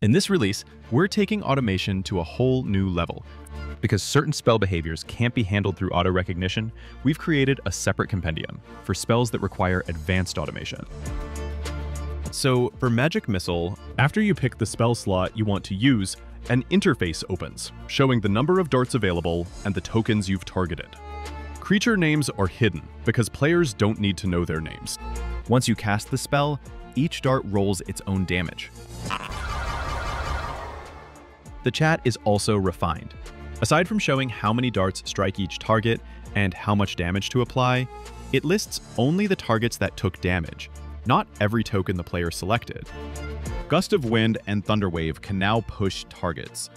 In this release, we're taking automation to a whole new level. Because certain spell behaviors can't be handled through auto recognition, we've created a separate compendium for spells that require advanced automation. So, for Magic Missile, after you pick the spell slot you want to use, an interface opens, showing the number of darts available and the tokens you've targeted. Creature names are hidden because players don't need to know their names. Once you cast the spell, each dart rolls its own damage. The chat is also refined. Aside from showing how many darts strike each target and how much damage to apply, it lists only the targets that took damage, not every token the player selected. Gust of Wind and Thunderwave can now push targets.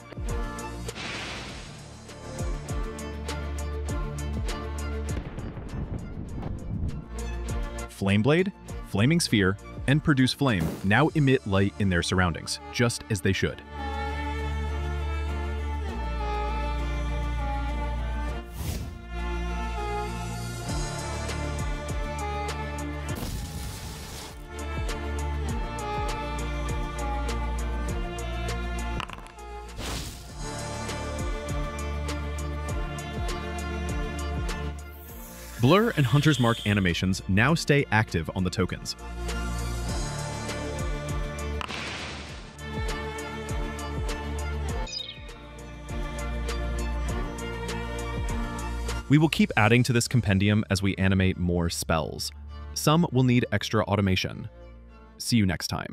Flameblade, Flaming Sphere, and Produce Flame now emit light in their surroundings, just as they should. Blur and Hunter's Mark animations now stay active on the tokens. We will keep adding to this compendium as we animate more spells. Some will need extra automation. See you next time.